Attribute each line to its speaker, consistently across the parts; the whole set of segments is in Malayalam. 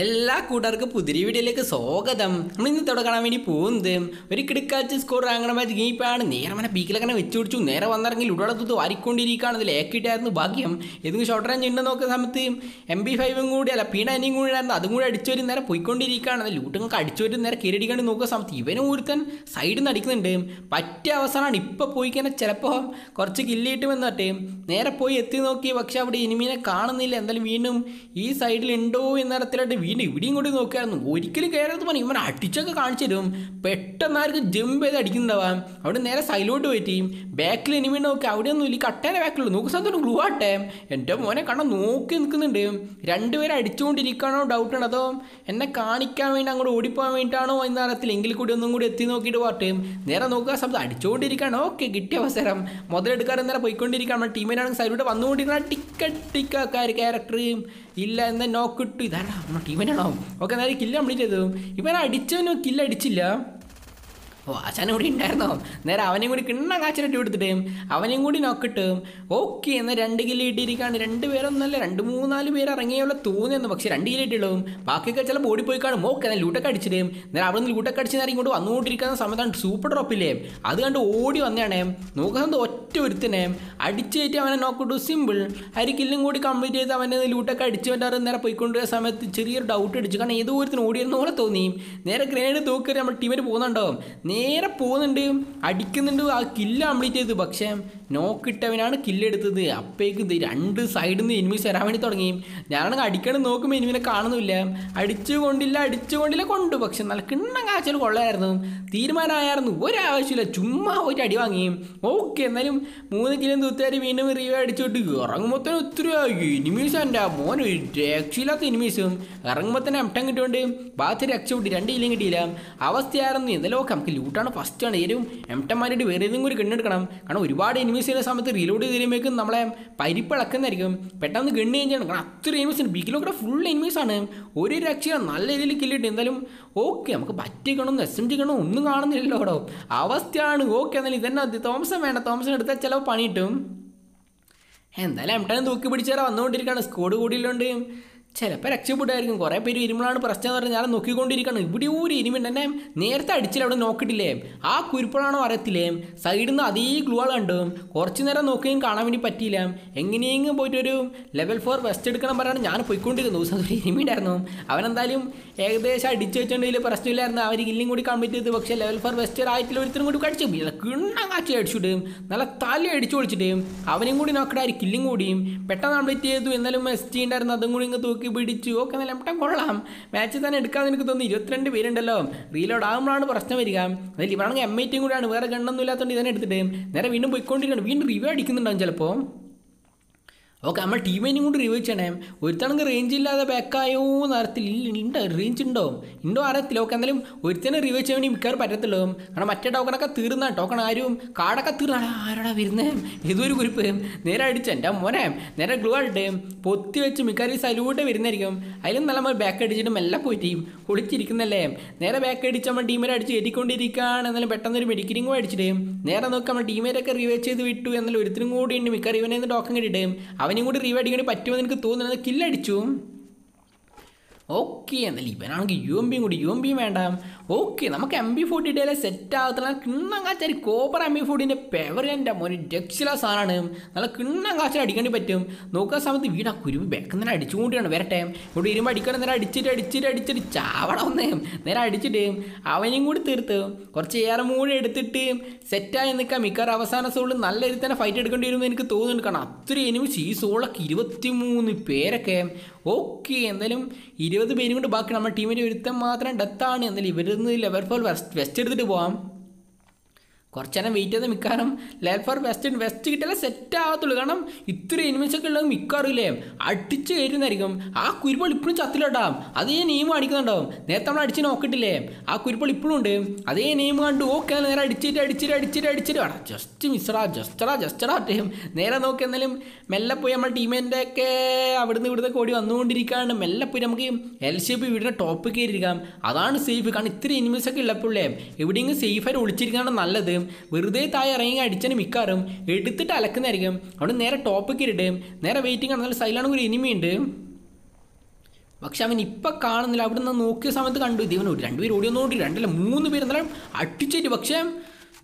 Speaker 1: എല്ലാ കൂട്ടുകാർക്കും പുതിരി വീഡിയോയിലേക്ക് സ്വാഗതം. നമ്മൾ ഇന്ന് ഇവിടെ കാണാൻ വേണ്ടി പോകുന്നത് ഒരു കിടക്കാച്ച് സ്കോർ അങ്ങനെ മാച്ച് ഗെയിപ്പാണ് നേരെ മനെ പീക്കിലങ്ങനെ വെച്ച് പിടിച്ചു. നേരെ വന്നിറങ്ങി ലുഡോടെ തൂത്ത് വാരിക്കൊണ്ടിരിക്കുകയാണ്. അതിൽ ഏക്കിട്ടായിരുന്നു ഭാഗ്യം. ഏതെങ്കിലും ഷോർട്ട് റേഞ്ച് ഉണ്ടെന്ന് നോക്കുന്ന സമയത്ത് എം ബി ഫൈവും കൂടി അല്ല പീണ അനിയും കൂടി ആയിരുന്നു അതും കൂടി അടിച്ചു വരും നേരെ പോയിക്കൊണ്ടിരിക്കുകയാണ്. ലൂട്ടങ്ങൾക്ക് അടിച്ചു വരും നേരെ കീരടിക്കാണ്ട് നോക്കുന്ന സമയത്ത് ഇവനും ഒരുത്തൻ സൈഡിൽ നിന്ന് അടിക്കുന്നുണ്ട്. പറ്റിയ അവസാനമാണ് ഇപ്പോൾ പോയി കഴിഞ്ഞാൽ ചിലപ്പോൾ കുറച്ച് കില്ലിയിട്ട് വന്നിട്ട് നേരെ പോയി എത്തി നോക്കി. പക്ഷെ അവിടെ ഇനിമീനെ കാണുന്നില്ല. എന്തായാലും വീണ്ടും ഈ സൈഡിൽ ഉണ്ടോ എന്ന തരത്തിലായിട്ട് വീണ്ടും ഇവിടെയും കൂടി നോക്കുകയായിരുന്നു ഒരിക്കലും കയറരുത് പറഞ്ഞു ഇവൻ അടിച്ചൊക്കെ കാണിച്ചു തരും. പെട്ടെന്ന് ആർക്കും ജമ്പ് ചെയ്ത് അടിക്കുന്നതാവാം അവിടെ നേരെ സൈലോട്ട് പറ്റി ബാക്കിൽ ഇനി ഇനിമീ നോക്കി. അവിടെയൊന്നും ഇല്ല. കട്ടേനെ ബാക്കിലുള്ളൂ നോക്കുന്ന സ്ഥലത്തൊരു ഗ്ലൂ ആട്ടെ എന്റെ മോനെ കണ്ട നോക്കി നിൽക്കുന്നുണ്ട്. രണ്ടുപേരെ അടിച്ചുകൊണ്ടിരിക്കുകയാണോ? ഡൗട്ടാണ് അതോ എന്നെ കാണിക്കാൻ വേണ്ടി അങ്ങോട്ട് ഓടിപ്പോകാൻ വേണ്ടിയിട്ടാണോ എന്ന അറിയത്തില്ല എങ്കിൽ കൂടി ഒന്നും കൂടി എത്തി നോക്കിയിട്ട് പോട്ടെ നേരെ നോക്കുക ശബ്ദം അടിച്ചുകൊണ്ടിരിക്കുകയാണ്. ഓക്കെ കിട്ടിയ അവസരം. മുതലെടുക്കാറ് നേരെ പോയിക്കൊണ്ടിരിക്കുകയാണ്. ടീമിനാണെങ്കിൽ സൈലോട്ട് വന്നുകൊണ്ടിരിക്കുന്ന ടിക്കറ്റ് ടിക്കാർ ക്യാരക്ടർ ഇല്ല എന്നാൽ നോക്കിട്ടു ഇതാണോ നമ്മുടെ ടീമിനാണോ ഓക്കെ നേരെ കില്ല കംപ്ലീറ്റ് ചെയ്തു. ഇവൻ അടിച്ചവനോ? കില്ല അടിച്ചില്ല. ഓ ആശാനും കൂടി ഉണ്ടായിരുന്നോ നേരെ അവനെയും കൂടി കിണ്ണ കാച്ചിലിട്ട് കൊടുത്തിട്ടേം അവനെയും കൂടി നോക്കിട്ട് ഓക്കെ എന്നാൽ രണ്ട് കിലോ ഇട്ടിരിക്കാണ്. രണ്ട് പേരൊന്നല്ല രണ്ട് മൂന്നാൽ പേര് ഇറങ്ങിയുള്ള തോന്നിയെന്ന് പക്ഷെ രണ്ട് കിലോ ഇട്ടിടും ബാക്കിയൊക്കെ ചില ബോഡി പോയി കാണും ഓക്കെ എന്നാൽ ലൂട്ടൊക്കെ അടിച്ചിട്ടേം നേരെ അവിടെ നിന്ന് ലൂട്ടൊക്കെ അടിച്ച് നേരം ഇങ്ങോട്ട് വന്നുകൊണ്ടിരിക്കുന്ന സമയത്താണ് സൂപ്പർ ഡ്രോപ്പില്ലേ അത് കണ്ട് ഓടി വന്നതാണേ നോക്കുന്നത് ഒറ്റ ഒരുത്തനെ അടിച്ചേറ്റ് അവനെ നോക്കിട്ടു സിമ്പിൾ അരിക്കില്ലും കൂടി കംപ്ലീറ്റ് ചെയ്ത് അവനെ ലൂട്ടൊക്കെ അടിച്ച് വേണ്ട നേരെ പോയിക്കൊണ്ടിരുന്ന സമയത്ത് ചെറിയൊരു ഡൗട്ട് അടിച്ചു കാരണം ഏതോ ഒരുത്തിന് ഓടിയിരുന്ന പോലെ തോന്നി. നേരെ ഗ്രനേഡ് തൂക്കറി നമ്മുടെ ടീമിൽ പോകുന്നുണ്ടോ നേരെ പോകുന്നുണ്ട് അടിക്കുന്നുണ്ട് ആ കില്ല് കംപ്ലീറ്റ് ചെയ്തു. പക്ഷേ നോക്കിട്ടവനാണ് കില്ലെടുത്തത്. അപ്പേക്ക് രണ്ട് സൈഡിൽ നിന്ന് എനിമീസ് വരാൻ വേണ്ടി തുടങ്ങി. ഞാനാണെങ്കിൽ അടിക്കണം നോക്കുമ്പോൾ എനിമിനെ കാണുന്നില്ല അടിച്ചു കൊണ്ടില്ല അടിച്ചു കൊണ്ടില്ല കൊണ്ടു. പക്ഷെ നല്ല കിണ്ണം കാച്ചൽ കൊള്ളായിരുന്നു. തീരുമാനമായിരുന്നു ഒരാവശ്യമില്ല ചുമ്മാ പോയിട്ട് അടി വാങ്ങി. ഓക്കെ എന്നാലും മൂന്ന് കിലോ തൂത്തുകാർ വീണ്ടും റിവ്യൂ അടിച്ചോട്ട് ഇറങ്ങുമ്പോൾ തന്നെ ഒത്തിരി എനിമീസ് എന്റെ മോൻ ഒരു രക്ഷയില്ലാത്ത എനിമീസും. ഇറങ്ങുമ്പോൾ തന്നെ എംട്ടം കിട്ടുകൊണ്ട് ബാക്കി രക്ഷപ്പെട്ട് രണ്ട് കിലും കിട്ടിയില്ല. അവസ്ഥയായിരുന്നു. എന്തായാലും ഓക്കെ നമുക്ക് ലൂട്ടാണ് ഫസ്റ്റാണ് ഏരും എംട്ടന്മാരുടെ വേറെ ഏതെങ്കിലും കൂടി കിണ്ണെടുക്കണം. കാരണം ഒരുപാട് എനിമീസ് ചെയ്യുന്ന സമയത്ത് റീലോഡ് ചെയ്യുമ്പോഴേക്കും നമ്മളെ പരിപ്പിളക്കുന്നതായിരിക്കും പെട്ടെന്ന് ഗണ്ണ് ചെയ്യണം കാരണം അത്ര എനിമീസ് ഉണ്ട്. ബിഗിലൊക്കെ ഫുൾ എനിമീസ് ആണ്. ഒരു രക്ഷയാണ് നല്ല രീതിയിൽ കില്ലിട്ട് എന്തായാലും ഓക്കെ നമുക്ക് പറ്റിക്കണം എസ് എം ടിക്കണം ഒന്നും കാണുന്നില്ലല്ലോ അവിടെ അവസ്ഥയാണ്. ഓക്കെ എന്നാലും ഇതന്നെ തോമസൻ വേണ്ട. തോമസൻ എടുത്താൽ ചില പണിയിട്ടും. എന്തായാലും ടൈം തൂക്കി പിടിച്ചാൽ വന്നുകൊണ്ടിരിക്കുകയാണ്. സ്കോഡ് കൂടിയിലുണ്ട് ചിലപ്പോൾ രക്ഷപ്പെട്ടായിരിക്കും കുറേ പേര് ഇരുമ്പളാണ് പ്രശ്നം എന്ന് പറഞ്ഞാൽ ഞാൻ നോക്കിക്കൊണ്ടിരിക്കണം ഇവിടെ ഒരു ഇരുമ്പുണ്ട് എന്നെ നേരത്തെ അടിച്ചില്ല അവിടെ നോക്കിയിട്ടില്ലേ? ആ കുരുപ്പളാണോ അറിയത്തില്ലേ? സൈഡിൽ നിന്ന് അതേ ഗ്ലൂവാൾ കണ്ടു. കുറച്ച് നേരം നോക്കുകയും കാണാൻ വേണ്ടി പറ്റിയില്ല. എങ്ങനെയെങ്കിലും പോയിട്ട് ഒരു ലെവൽ ഫോർ വെസ്റ്റ് എടുക്കണം പറയാൻ ഞാൻ പോയിക്കൊണ്ടിരുന്നു ദിവസം ഒരു ഇരുമിണ്ടായിരുന്നു അവനെന്തായാലും ഏകദേശം അടിച്ചു വെച്ചിട്ടുണ്ടെങ്കിൽ പ്രശ്നമില്ലായിരുന്നു. അവർ കില്ലും കൂടി കാണാൻ ചെയ്ത്. പക്ഷേ ലെവൽ ഫോർ വെസ്റ്റ് ആയിട്ടില്ല ഒരുത്തരും കൂടി കടിച്ചു. കിണ്ണം കാച്ചി അടിച്ചിട്ട് നല്ല തല അടിച്ചു പൊളിച്ചിട്ട് അവനും കൂടി നോക്കടായി കില്ലും കൂടിയും. പെട്ടെന്ന് കംപ്ലീറ്റ് ചെയ്തു. എന്നാലും എസ് ടി ഉണ്ടായിരുന്നു. അതും കൂടി ഇങ്ങ് തൂക്കി പിടിച്ചു. ഒക്കെ നല്ല എട്ടം കൊള്ളാം. മാച്ച് തന്നെ എടുക്കാതെ എനിക്ക് തോന്നുന്നു ഇരുപത്തിരണ്ട് പേരുണ്ടല്ലോ. റീലോഡ് ആകുമ്പോഴാണ് പ്രശ്നം വരിക. അതിൽ ഇവരാണെങ്കിൽ എം ഐ ടിയും കൂടെയാണ്. വേറെ ഗണ്ണൊന്നും ഇല്ലാത്തതുകൊണ്ട് ഇതന്നെ എടുത്തിട്ട് നേരെ വീണ്ടും പോയിക്കൊണ്ടിരിക്കണം വീണ്ടും റിവ്യൂ അടിക്കുന്നുണ്ടാവും ചിലപ്പോൾ. ഓക്കെ നമ്മൾ ടീമിനെയും കൊണ്ട് റിവ്യൂ ചെയ്യണേ ഒരുത്തണെങ്കിൽ റേഞ്ച് ഇല്ലാതെ ബാക്കായോ എന്ന് അറിയത്തില്ല. ഉണ്ട് റേഞ്ച് ഉണ്ടോ? ഉണ്ടോ അറിയത്തില്ല. ഓക്കെ എന്നാലും ഒരുത്തനെ റിവ്യൂ ചെയ്യാൻ വേണ്ടി മിക്കവാറും പറ്റത്തുള്ളൂ. കാരണം മറ്റേ ടോക്കണൊക്കെ തീർന്ന ടോക്കൺ ആരും കാർഡൊക്കെ തീർന്നാണ് ആരോടാ വരുന്നേ? ഏതൊരു കുരിപ്പ് നേരെ അടിച്ച എന്റെ മോനെ നേരെ ഗ്ലൂ ആയിട്ട് പൊത്തി വെച്ച് മിക്കവാറും സലൂട്ട് വരുന്നതായിരിക്കും. അതിലും നല്ല നമ്മൾ ബാക്ക് അടിച്ചിട്ട് മെല്ലെ പോയിട്ട് കുളിച്ചിരിക്കുന്നല്ലേ നേരെ ബാക്ക് അടിച്ച് നമ്മൾ ടീമിനെ അടിച്ച് എത്തിക്കൊണ്ടിരിക്കുകയാണ് എന്നാലും പെട്ടെന്ന് ഒരു മെഡിക്കലിംഗ് അടിച്ചിട്ടേയും അടിച്ചിട്ട് നേരെ നോക്കി നമ്മൾ ടീമേറ്റൊക്കെ റിവ്യൂ ചെയ്ത് വിട്ടു. എന്നാലും ഒരുത്തിനും കൂടി ഉണ്ട്. മിക്കവാറും ഇവനെ ടോക്കൺ കിട്ടിയിട്ട് അവനും കൂടി റീവ് അടിക്കാൻ പറ്റുമെന്ന് എനിക്ക് തോന്നുന്നത് കില്ലടിച്ചു ഓക്കെ എന്നല്ല ഇവനാണെങ്കിൽ യു എം പിയും കൂടി യു എം ബിയും വേണ്ട. ഓക്കെ നമുക്ക് എം ബി ഫോർട്ടി ഡേയിലെ സെറ്റ് ആകത്തില്ല. കിണ്ണം കാച്ചാരി കോപ്പർ എം ബി ഫോർട്ടിന്റെ പെവറിന്റെ മോന് ഡെക്സില സാധനമാണ് നല്ല കിണ്ണം കാച്ചാൽ അടിക്കേണ്ടി പറ്റും. നോക്കുന്ന സമയത്ത് വീടാ കുരുമ്പ് ബാക്ക് നേരെ അടിച്ചുകൊണ്ടിരിക്കണം വരട്ടെ. ഇവിടെ ഇരുമ്പ് അടിക്കണം. നേരെ അടിച്ചിട്ട് അടിച്ചിട്ട് അടിച്ചിട്ട് ചാവട ഒന്നേ. നേരെ അടിച്ചിട്ട് അവനെയും കൂടി തീർത്ത്. കുറച്ച് ഏറെ മൂടി എടുത്തിട്ട് സെറ്റായി നിൽക്കാം മിക്കവാറും അവസാന സോളിൽ നല്ല രീതിയിൽ തന്നെ ഫൈറ്റ് എടുക്കേണ്ടി വരുമെന്ന് എനിക്ക് തോന്നുന്നുണ്ട്. കാരണം അത്രയും എനിമിസ് ഈ സോളൊക്കെ ഇരുപത്തി മൂന്ന് പേരൊക്കെ. ഓക്കെ എന്തായാലും ഇരുപത് പേരും കൊണ്ട് ബാക്കി നമ്മുടെ ടീമിന്റെ ഒരുത്തം മാത്രം ഡെത്താണ്. എന്നാലും ഇവരിന്ന് ലെവൽ ഫോർ വെസ്റ്റ് എടുത്തിട്ട് പോവാം. കുറച്ച് നേരം വെയിറ്റ് ചെയ്ത് മിക്കാറും ലെവൽ ഫോർ വെസ്റ്റ് വെസ്റ്റ് കിട്ടിയാലേ സെറ്റ് ആകത്തുള്ളൂ കാരണം ഇത്ര എനിമിസൊക്കെ ഉള്ളത് മിക്കാറില്ലേ അടിച്ച് കയറ്റുന്നതായിരിക്കും ആ കുരുപ്പോൾ ഇപ്പോഴും ചത്തിലോട്ടാം. അതേ നെയിം കാണിക്കുന്നുണ്ടാവും. നേരത്തെ നമ്മൾ അടിച്ച് നോക്കിട്ടില്ലേ? ആ കുരുപ്പോൾ ഇപ്പോഴും ഉണ്ട്. അതേ നെയിം കണ്ടു. ഓക്കെ നേരെ അടിച്ചിട്ട് അടിച്ചിട്ട് അടിച്ചിട്ട് അടിച്ചിട്ട്. വേണം ജസ്റ്റ് മിസ്സറാ ജസ്റ്ററാ ജസ്റ്ററാ അദ്ദേഹം നേരെ നോക്കി എന്നാലും മെല്ലെ പോയി നമ്മുടെ ടീമിന്റെ ഒക്കെ അവിടുന്ന് ഇവിടുന്ന് ഓടി വന്നുകൊണ്ടിരിക്കുകയാണ്. മെല്ലെ പോയി നമുക്ക് എൽ ഷേപ്പ് വീടിന്റെ ടോപ്പ് കയറിയിരിക്കാം. അതാണ് സേഫ് കാരണം ഇത്ര എനിമീസ് ഒക്കെ ഉള്ളപ്പോഴേ എവിടെയെങ്കിലും സേഫായിട്ട് ഒളിച്ചിരിക്കാനാണ് നല്ലത്. വെറുതെ താഴെ ഇറങ്ങി അടിച്ചതിന് മിക്കാറും എടുത്തിട്ട് അലക്കുന്നതായിരിക്കും. അവിടെ നേരെ ടോപ്പ് കയറിയിട്ട് നേരെ വെയിറ്റിംഗ് ആണ്. നല്ല സൈലാണ് ഒരു എനിമി ഉണ്ട് പക്ഷെ അവൻ ഇപ്പം കാണുന്നില്ല. അവിടെ നിന്ന് നോക്കിയ സമയത്ത് കണ്ടു. ഇത് ഇവൻ ഒരു രണ്ടുപേരും ഓടി വന്നോണ്ടി രണ്ടല്ല മൂന്ന് പേര്. എന്നാലും അടിച്ചേറ്റ്. പക്ഷേ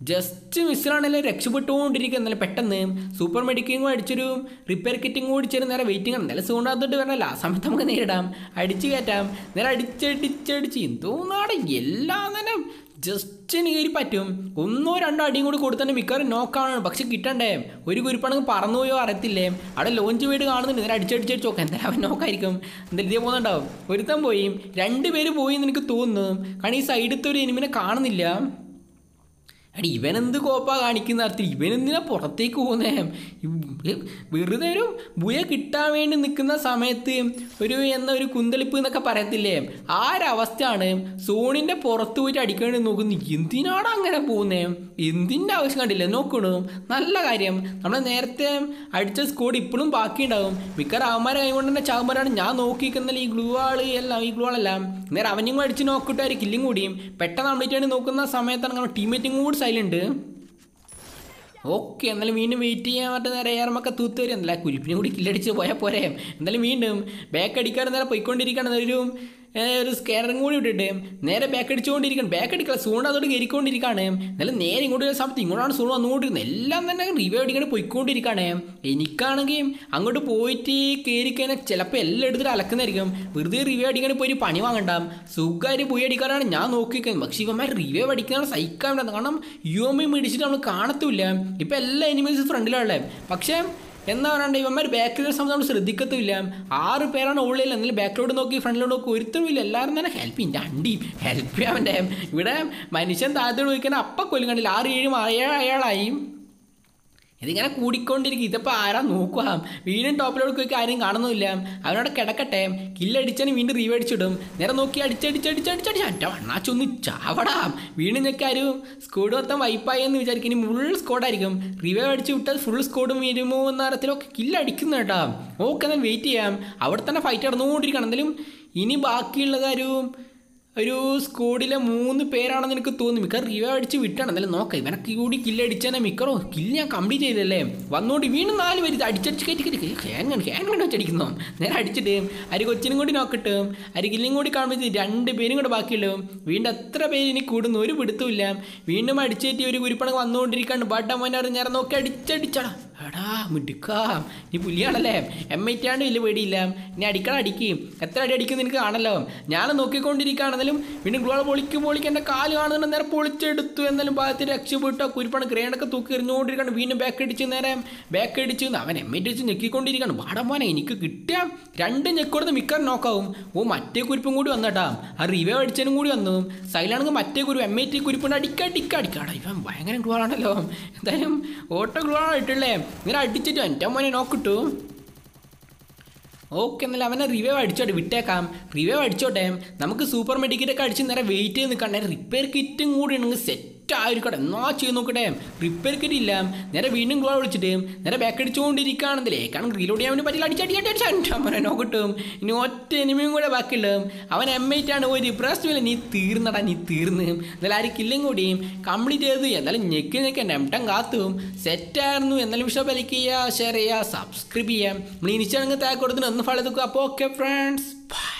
Speaker 1: ജസ്റ്റ് മിസ്സിലാണെങ്കിലും രക്ഷപ്പെട്ടുകൊണ്ടിരിക്കുക എന്നാലും പെട്ടെന്ന് സൂപ്പർ മെഡിക്കിങ് അടിച്ചൊരു റിപ്പയർ കിറ്റിങ്ങും അടിച്ചൊരു നേരെ വെയിറ്റിംഗ് ആണ്. എന്നാലും സൂണ്ടാത്തോട്ട് വരണല്ല. ആ സമയത്ത് നമുക്ക് നേരിടാം. അടിച്ച് കയറ്റാം. നേരെ അടിച്ചടിച്ചടിച്ച്. എന്തോന്നാണ് എല്ലാം തന്നെ ജസ്റ്റ് കയറി പറ്റും. ഒന്നോ രണ്ടോ അടിയും കൂടി കൊടുത്തന്നെ മിക്കവാറും നോക്കാണ് പക്ഷെ കിട്ടണ്ടേ? ഒരു കുരിപ്പാണെങ്കിൽ പറന്നുപോയോ അറിയത്തില്ലേ? അവിടെ ലോഞ്ച് വീട് കാണുന്നുണ്ട്. നേരെ അടിച്ചടിച്ചടിച്ച് നോക്കാം. എന്തായാലും അവൻ നോക്കായിരിക്കും എന്തായാലും ഇതേ പോകുന്നുണ്ടാവും ഒരുത്തൻ പോയി. രണ്ടുപേര് പോയി എന്ന് എനിക്ക് തോന്നുന്നു. കാരണം ഈ സൈഡത്തെ ഒരു എനിമിനെ കാണുന്നില്ല. എടി ഇവനെന്ത് കോപ്പാ കാണിക്കുന്ന? അർത്ഥം ഇവനെന്തിനാ പുറത്തേക്ക് പോകുന്നേ? വെറുതെ ഒരു ബുയ കിട്ടാൻ വേണ്ടി നിൽക്കുന്ന സമയത്ത് ഒരു എന്ന ഒരു കുന്തളിപ്പ് എന്നൊക്കെ പറയത്തില്ലേ? ആ ഒരു അവസ്ഥയാണ് സോണിന്റെ പുറത്ത് പോയിട്ട് അടിക്കാൻ വേണ്ടി നോക്കുന്നു? എന്തിനാണ് അങ്ങനെ പോകുന്നേ? എന്തിന്റെ ആവശ്യം കണ്ടില്ല? നോക്കണു. നല്ല കാര്യം. നമ്മൾ നേരത്തെ അടിച്ച സ്കോഡ് ഇപ്പോഴും ബാക്കിയുണ്ടാവും മിക്കവാറും അവന്മാരെ കൈ കൊണ്ട് തന്നെ ചാകുമ്പോഴാണ് ഞാൻ നോക്കിക്കുന്നല്ല ഈ ഗ്ലൂ ആൾ എല്ലാം ഈ ഗ്ലൂ ആളെല്ലാം നേരെ അവനും അടിച്ച് നോക്കിയിട്ട് ഒരു കില്ലും കൂടിയും. പെട്ടെന്ന് കംപ്ലീറ്റ് ആയിട്ട് നോക്കുന്ന സമയത്താണ് നമ്മുടെ ടീമേറ്റും കൂടി സൈലന്റ് ഓക്കെ എന്നാലും വീണ്ടും വെയിറ്റ് ചെയ്യാൻ പറ്റുന്ന നേരെ ഏറമൊക്കെ തൂത്ത് വരും. എന്നല്ല കുരിപ്പിനെ കൂടി കില്ലടിച്ച് പോയാൽ പോരെ. എന്നാലും വീണ്ടും ബാക്ക് അടിക്കാറ് നേരെ പോയിക്കൊണ്ടിരിക്കണം ഒരു ഒരു സ്കാനറും കൂടി ഇട്ടിട്ട് നേരെ ബാക്ക് അടിച്ചുകൊണ്ടിരിക്കണം ബാക്ക് അടിക്കാൻ സൂണ്ട് അതോട് കയറിക്കൊണ്ടിരിക്കുകയാണ്. എന്നാലും നേരെ ഇങ്ങോട്ട് സമയത്ത് ഇങ്ങോട്ടാണ് സൂണ് വന്നുകൊണ്ടിരുന്നത്. എല്ലാം തന്നെ റിവൈവ് അടിക്കാൻ പോയിക്കൊണ്ടിരിക്കുകയാണ്. എനിക്കാണെങ്കിൽ അങ്ങോട്ട് പോയിട്ട് കയറി കഴിഞ്ഞാൽ ചിലപ്പോൾ എല്ലാം എടുത്തിട്ട് അലക്കുന്നതായിരിക്കും. വെറുതെ റിവൈവ് അടിക്കാൻ പോയി പണി വാങ്ങണ്ട. സുഖമായിട്ട് പോയി അടിക്കാനാണ് ഞാൻ നോക്കിക്കുന്നത് പക്ഷേ ഇവന്മാർ റിവേ അടിക്കുന്നതാണ് സഹിക്കാൻ വേണ്ടത് കാരണം യു എം ഐ മേടിച്ചിട്ട് നമ്മൾ കാണത്തില്ല ഇപ്പം എല്ലാ എനിമീസ് ഫ്രണ്ടിലാണല്ലേ പക്ഷേ എന്താ പറയണ്ട? ഇവന്മാർ ബാക്കിലുള്ള സമയത്ത് നമ്മൾ ശ്രദ്ധിക്കത്തുമില്ല. ആറ് പേരാണ് ഉള്ളിൽ എന്നാലും ബാക്കിലോട്ട് നോക്കി ഫ്രണ്ടിലോട്ട് നോക്കി ഒരുത്തമില്ല എല്ലാവരും തന്നെ ഹെൽപ്പ് ചെയ്യും. രണ്ടി ഹെൽപ്പ് ചെയ്യാൻ ഇവിടെ മനുഷ്യൻ താഴത്തോട് പോയിക്കാൻ അപ്പം കൊല്ലും കണ്ടില്ല? ആറ് ഏഴും ഏഴ് അയാളായി. ഇതിങ്ങനെ കൂടിക്കൊണ്ടിരിക്കും. ഇതിപ്പോൾ ആരാ നോക്കുക? വീണ്ടും ടോപ്പിലോട്ട് പോയി ആരും കാണുന്നില്ല അവനോട് കിടക്കട്ടെ. കില്ലടിച്ചാൽ വീണ്ടും റീവ് അടിച്ചിടും. നേരെ നോക്കി അടിച്ചടിച്ചടിച്ചടിച്ചടി എന്റെ വണ്ണാച്ചൊന്ന് ചാവടാം. വീണ്ടും ഞൊക്കെ ആരും സ്കോഡ് മൊത്തം വൈപ്പായി എന്ന് വിചാരിക്കും. ഫുൾ സ്കോഡായിരിക്കും റീവേ അടിച്ച് വിട്ടാൽ ഫുൾ സ്കോഡും വരുമോ എന്ന തരത്തിലൊക്കെ കില്ലടിക്കുന്ന കേട്ടോ. ഓക്കെ എന്നാൽ വെയിറ്റ് ചെയ്യാം. അവിടെ തന്നെ ഫൈറ്റ് നടന്നുകൊണ്ടിരിക്കണം. എന്തായാലും ഇനി ബാക്കിയുള്ള കാര്യവും ഒരു സ്കോഡിലെ മൂന്ന് പേരാണെന്ന് എനിക്ക് തോന്നുന്നു മിക്ക റിവൈവ് അടിച്ച് വിട്ടാണ്. എന്തായാലും നോക്ക ഇവനൊക്കെ കൂടി കില്ലടിച്ചാൽ മിക്കറോ കില്ല് ഞാൻ കംപ്ലീറ്റ് ചെയ്തല്ലേ വന്നുകൊണ്ട് വീണ്ടും നാല് പേര് അടിച്ചടിച്ച് കയറ്റി കയറ്റി ഹാങ് ഹാങ് വെച്ചടിക്കുന്നു? നേരെ അടിച്ചിട്ട് അരി കൊച്ചിനും കൂടി നോക്കിട്ട് അരി കില്ലും കൂടി കാണുമ്പോൾ രണ്ട് പേരും കൂടെ ബാക്കിയുള്ളൂ. വീണ്ടും എത്ര പേര് ഇനി കൂടുന്നു? ഒരു പിടുത്തുമില്ല വീണ്ടും അടിച്ചേറ്റി ഒരു കുരിപ്പണക്ക് വന്നുകൊണ്ടിരിക്കാണ്ട് ബട്ട മോനെ നേരെ നോക്കി അടിച്ചടിച്ചടാ. എടാ മിടുക്കാം. നീ പുലിയാണല്ലേ? എം ഐ ടി ആണ്ട് വലിയ പേടിയില്ല. നീ അടിക്കണം അടിക്കും. എത്ര അടി അടിക്കും നിനക്ക് കാണല്ലോ? ഞാൻ നോക്കിക്കൊണ്ടിരിക്കുകയാണെന്നാലും വീണ്ടും ഗ്ലോൾ പൊളിക്കും പൊളിക്കും എന്റെ കാൽ കാണുന്നുണ്ട്. നേരെ പൊളിച്ചെടുത്തു. എന്നാലും ഭാഗത്ത് ആ കുരുപ്പാണ് ക്രേണൊക്കെ തൂക്കി എറിഞ്ഞുകൊണ്ടിരിക്കുകയാണ്. വീണ്ടും ബാക്ക് അടിച്ച് നേരെ ബാക്ക് അടിച്ച് അവൻ എം ഐ ടി വെച്ച് ഞെക്കിക്കൊണ്ടിരിക്കുകയാണ്. വാടമോനെ എനിക്ക് കിട്ടിയ രണ്ട് ഞെക്കൊടുത്ത് മിക്കവാറും നോക്കാവും ഓ മറ്റേ കുരിപ്പും കൂടി വന്നട്ടാ ആ റിവേ അടിച്ചതിനും കൂടി വന്നു. സൈലാണെങ്കിൽ മറ്റേ കുരു എം ഐ ടി കുരിപ്പുണ്ട്. അടിക്കടിക്കടിക്കാടാ അടിക്ക അടിക്കാടാ ഇവൻ ഭയങ്കര ഗ്ലോളാണല്ലോ എന്തായാലും ഓട്ടോ ഗ്ലോളാണ് ഇട്ടുള്ളേ ഇങ്ങനെ അടിച്ചിട്ട് എന്റെ മോനെ നോക്കിട്ടു. ഓക്കെ എന്നാലും അവനെ റിവൈവ് അടിച്ചോട്ടെ വിട്ടേക്കാം. റിവൈവ് അടിച്ചോട്ടെ. നമുക്ക് സൂപ്പർ മെഡിക്കറ്റൊക്കെ അടിച്ച് നേരെ വെയിറ്റ് ചെയ്ത് നിൽക്കണ്ടേ? റിപ്പയർ കിറ്റും കൂടി ഉണ്ടെങ്കിൽ സെറ്റ് ആയിരിക്കട്ടെ എന്നാ ചെയ്ത് നോക്കട്ടെ. റിപ്പയർ കിറ്റ് ഇല്ല. നേരെ വീണ്ടും ഗ്ലോ വിളിച്ചിട്ട് നേരെ ബാക്ക് അടിച്ചുകൊണ്ടിരിക്കുകയാണെന്നില്ലേ കാരണം റീലോഡ് ചെയ്യാൻ വേണ്ടി പറ്റില്ല. അടിച്ചടി അടിച്ച് അടിച്ചാൽ നോക്കട്ടും ഇനി ഒറ്റ എനിമിയും കൂടെ ബാക്കിയുള്ളൂ അവൻ എം ആണ്. ഒരു പ്രശ്നമില്ല നീ തീർന്നടാ നീ തീർന്ന്. എന്നാലും ആര് കില്ലും കൂടി. കംപ്ലീറ്റ് ചെയ്തു. എന്നാലും ഞെക്കി ഞെക്കി നെംട്ടം കാത്തും. സെറ്റായിരുന്നു എന്നാലും വിഷയം ലൈക്ക് ചെയ്യുക ഷെയർ ചെയ്യുക സബ്സ്ക്രൈബ് ചെയ്യാം നമ്മൾ ഇനിച്ചാണെങ്കിൽ താഴെ കൊടുത്തിട്ട് ഒന്ന് ഫോളോ ചെയ്തു അപ്പോൾ ഓക്കെ ഫ്രണ്ട്സ് ബൈ